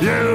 Yeah.